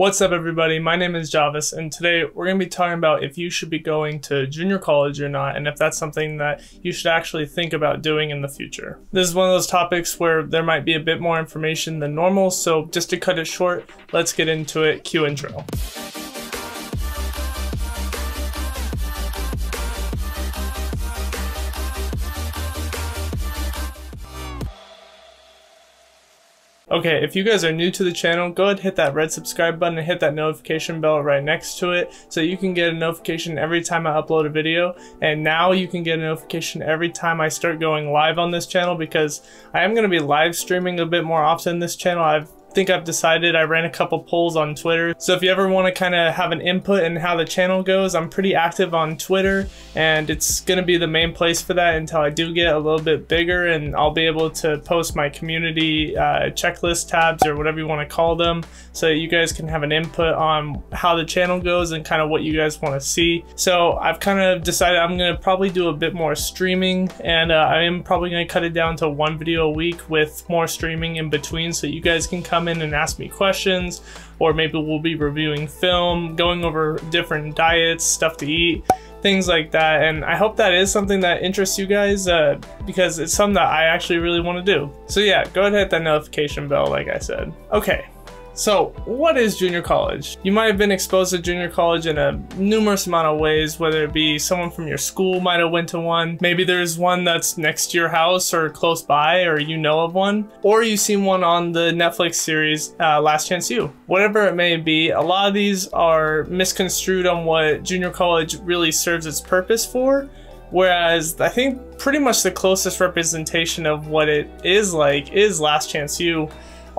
What's up, everybody? My name is Jaavis, and today we're going to be talking about if you should be going to junior college or not, and if that's something that you should actually think about doing in the future. This is one of those topics where there might be a bit more information than normal, so just to cut it short, let's get into it. Cue intro. Okay, if you guys are new to the channel, go ahead and hit that red subscribe button and hit that notification bell right next to it so you can get a notification every time I upload a video. And now you can get a notification every time I start going live on this channel because I am going to be live streaming a bit more often this channel. I've think I've decided I ran a couple polls on Twitter. So if you ever want to kind of have an input in how the channel goes, I'm pretty active on Twitter and it's going to be the main place for that until I do get a little bit bigger and I'll be able to post my community uh, checklist tabs or whatever you want to call them so you guys can have an input on how the channel goes and kind of what you guys want to see. So I've kind of decided I'm going to probably do a bit more streaming and uh, I am probably going to cut it down to one video a week with more streaming in between so you guys can come come in and ask me questions, or maybe we'll be reviewing film, going over different diets, stuff to eat, things like that. And I hope that is something that interests you guys uh, because it's something that I actually really want to do. So yeah, go ahead and hit that notification bell like I said. Okay, so, what is junior college? You might have been exposed to junior college in a numerous amount of ways, whether it be someone from your school might have went to one, maybe there's one that's next to your house or close by or you know of one, or you've seen one on the Netflix series uh, Last Chance U. Whatever it may be, a lot of these are misconstrued on what junior college really serves its purpose for, Whereas I think pretty much the closest representation of what it is like is Last Chance U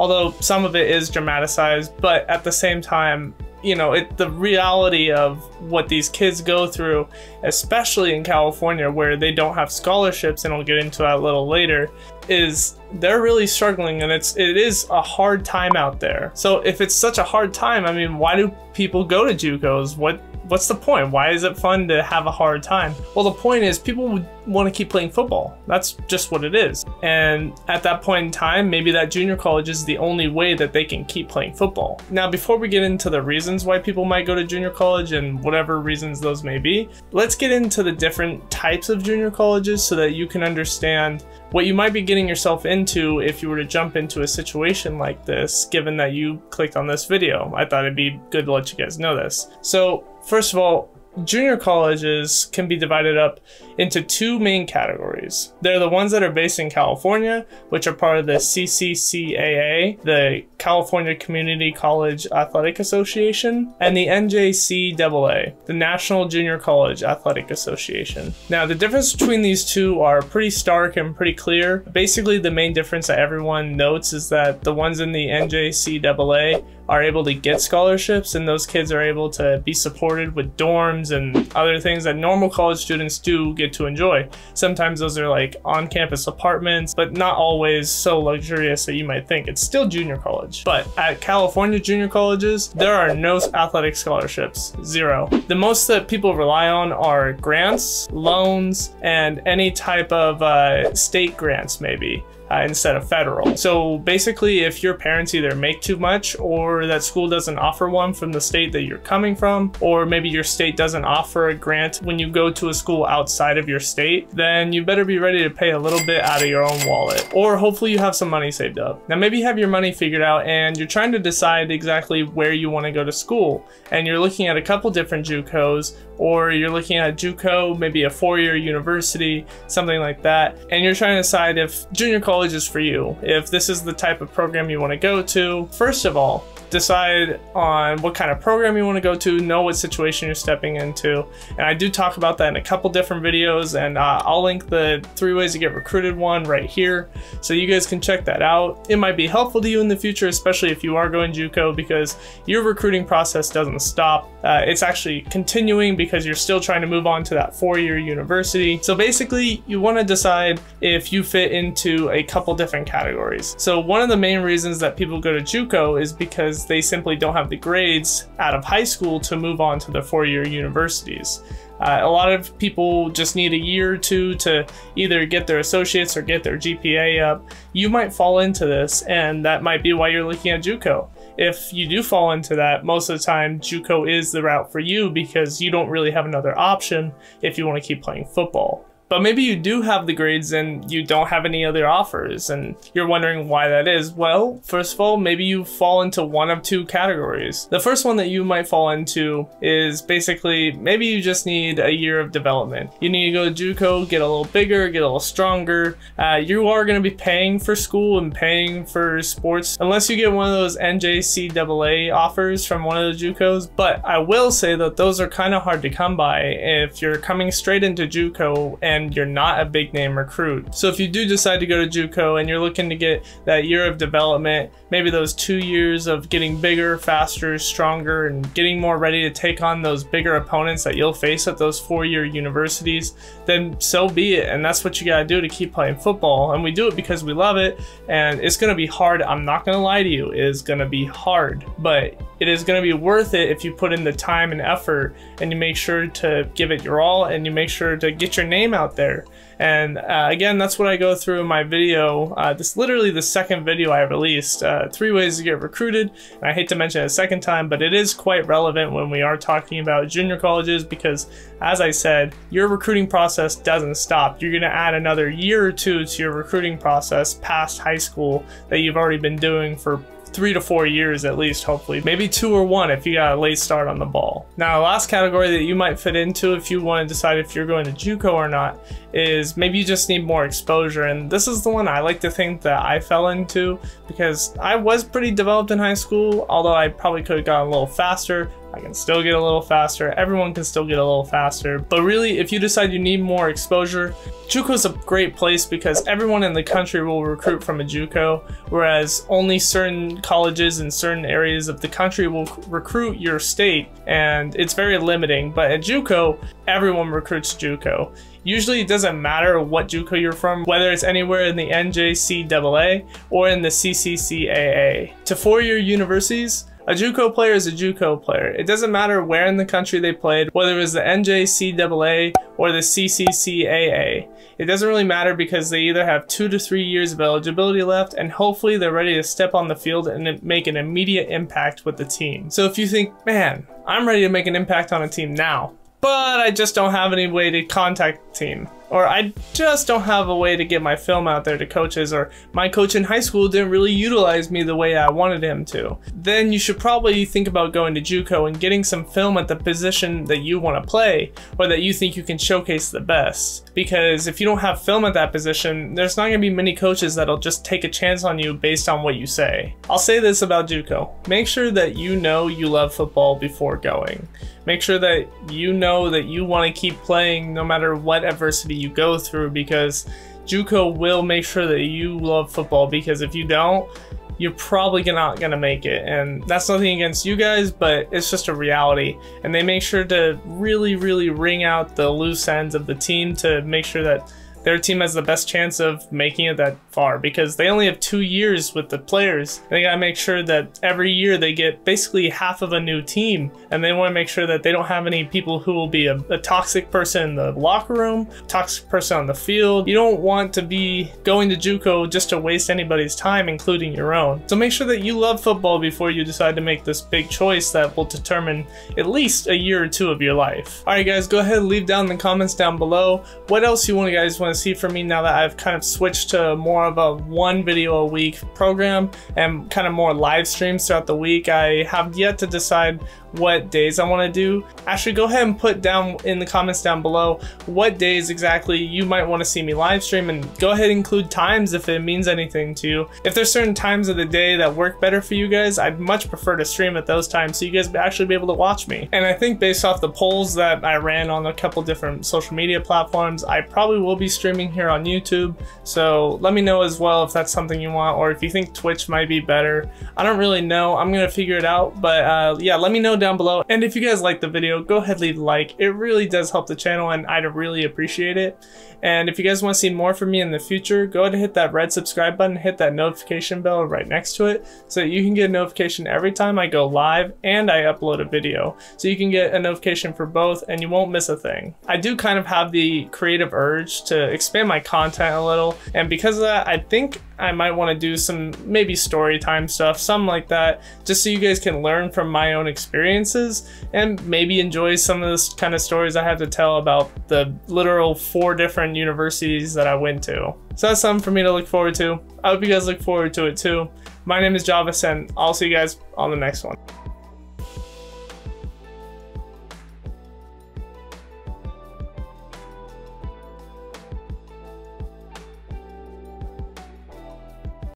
although some of it is dramatized, but at the same time, you know, it the reality of what these kids go through, especially in California where they don't have scholarships, and I'll get into that a little later, is they're really struggling and it's it is a hard time out there. So if it's such a hard time, I mean, why do people go to JUCOs? What what's the point? Why is it fun to have a hard time? Well, the point is people want to keep playing football. That's just what it is. And at that point in time, maybe that junior college is the only way that they can keep playing football. Now, before we get into the reasons why people might go to junior college and whatever reasons those may be, let's get into the different types of junior colleges so that you can understand what you might be getting yourself into if you were to jump into a situation like this, given that you clicked on this video. I thought it'd be good to let you guys know this. So first of all, junior colleges can be divided up into two main categories. They're the ones that are based in California, which are part of the CCCAA, the California Community College Athletic Association, and the NJCAA, the National Junior College Athletic Association. Now, the difference between these two are pretty stark and pretty clear. Basically, the main difference that everyone notes is that the ones in the NJCAA are able to get scholarships and those kids are able to be supported with dorms and other things that normal college students do get to enjoy. Sometimes those are like on-campus apartments, but not always so luxurious that you might think. It's still junior college. But at California junior colleges, there are no athletic scholarships, zero. The most that people rely on are grants, loans, and any type of uh, state grants maybe uh, instead of federal. So basically, if your parents either make too much or that school doesn't offer one from the state that you're coming from, or maybe your state doesn't offer a grant when you go to a school outside of your state, then you better be ready to pay a little bit out of your own wallet. Or hopefully you have some money saved up. Now maybe you have your money figured out and you're trying to decide exactly where you want to go to school. And you're looking at a couple different JUCOs or you're looking at JUCO, maybe a four-year university, something like that, and you're trying to decide if junior college is for you, if this is the type of program you want to go to. First of all, decide on what kind of program you want to go to, know what situation you're stepping into. And I do talk about that in a couple different videos and uh, I'll link the three ways to get recruited one right here. So you guys can check that out. It might be helpful to you in the future, especially if you are going JUCO because your recruiting process doesn't stop. Uh, it's actually continuing because you're still trying to move on to that four-year university. So basically you want to decide if you fit into a couple different categories. So one of the main reasons that people go to JUCO is because they simply don't have the grades out of high school to move on to the four-year universities. Uh, a lot of people just need a year or two to either get their associates or get their GPA up. You might fall into this, and that might be why you're looking at JUCO. if you do fall into that, most of the time JUCO is the route for you because you don't really have another option if you want to keep playing football. But maybe you do have the grades and you don't have any other offers and you're wondering why that is. Well, first of all, maybe you fall into one of two categories. The first one that you might fall into is basically maybe you just need a year of development. You need to go to JUCO, get a little bigger, get a little stronger. Uh, you are going to be paying for school and paying for sports unless you get one of those NJCAA offers from one of the JUCOs. But I will say that those are kind of hard to come by if you're coming straight into JUCO and and you're not a big name recruit. So if you do decide to go to JUCO and you're looking to get that year of development, maybe those two years of getting bigger, faster, stronger, and getting more ready to take on those bigger opponents that you'll face at those four-year universities, then so be it. And that's what you gotta do to keep playing football. And we do it because we love it, and it's gonna be hard. I'm not gonna lie to you, it is gonna be hard, but it is going to be worth it if you put in the time and effort and you make sure to give it your all and you make sure to get your name out there. And uh, again, that's what I go through in my video. Uh, this literally the second video I released, uh, three ways to get recruited. And I hate to mention it a second time, but it is quite relevant when we are talking about junior colleges because as I said, your recruiting process doesn't stop. You're to add another year or two to your recruiting process past high school that you've already been doing for three to four years at least, hopefully. Maybe two or one if you got a late start on the ball. Now, the last category that you might fit into if you want to decide if you're going to JUCO or not is maybe you just need more exposure. And this is the one I like to think that I fell into because I was pretty developed in high school, although I probably could have gone a little faster. I can still get a little faster. Everyone can still get a little faster. But really, if you decide you need more exposure, JUCO is a great place because everyone in the country will recruit from a JUCO, whereas only certain colleges in certain areas of the country will recruit your state, and it's very limiting. But at JUCO, everyone recruits JUCO. Usually it doesn't matter what JUCO you're from, whether it's anywhere in the NJCAA or in the CCCAA. To four-year universities, a JUCO player is a JUCO player. It doesn't matter where in the country they played, whether it was the NJCAA or the CCCAA. It doesn't really matter because they either have two to three years of eligibility left and hopefully they're ready to step on the field and make an immediate impact with the team. So if you think, man, I'm ready to make an impact on a team now, but I just don't have any way to contact the team or I just don't have a way to get my film out there to coaches, or my coach in high school didn't really utilize me the way I wanted him to, then you should probably think about going to JUCO and getting some film at the position that you want to play, or that you think you can showcase the best. Because if you don't have film at that position, there's not going to be many coaches that'll just take a chance on you based on what you say. I'll say this about JUCO. Make sure that you know you love football before going. Make sure that you know that you want to keep playing no matter what adversity you go through because JUCO will make sure that you love football because if you don't, you're probably not gonna make it. And that's nothing against you guys, but it's just a reality. And they make sure to really, really ring out the loose ends of the team to make sure that their team has the best chance of making it that far because they only have two years with the players. They gotta make sure that every year they get basically half of a new team, and they want to make sure that they don't have any people who will be a, a, toxic person in the locker room, toxic person on the field. You don't want to be going to JUCO just to waste anybody's time, including your own. So make sure that you love football before you decide to make this big choice that will determine at least a year or two of your life. Alright guys, go ahead and leave down in the comments down below what else you want you guys want to see from me now that I've kind of switched to more of a one video a week program and kind of more live streams throughout the week. I have yet to decide what days I want to do. Actually, go ahead and put down in the comments down below what days exactly you might want to see me live stream and go ahead and include times if it means anything to you. If there's certain times of the day that work better for you guys, I'd much prefer to stream at those times so you guys actually be able to watch me. And I think based off the polls that I ran on a couple different social media platforms, I probably will be streaming here on YouTube. So let me know as well if that's something you want or if you think Twitch might be better. I don't really know. I'm going to figure it out. But uh, yeah, let me know down below. And if you guys like the video, go ahead leave a like. It really does help the channel and I'd really appreciate it. And if you guys want to see more from me in the future, go ahead and hit that red subscribe button, hit that notification bell right next to it so that you can get a notification every time I go live and I upload a video. So you can get a notification for both and you won't miss a thing. I do kind of have the creative urge to expand my content a little and because of that that, I think I might want to do some maybe story time stuff, something like that, just so you guys can learn from my own experiences and maybe enjoy some of this kind of stories I have to tell about the literal four different universities that I went to. So that's something for me to look forward to. I hope you guys look forward to it too. My name is Jaavis and I'll see you guys on the next one.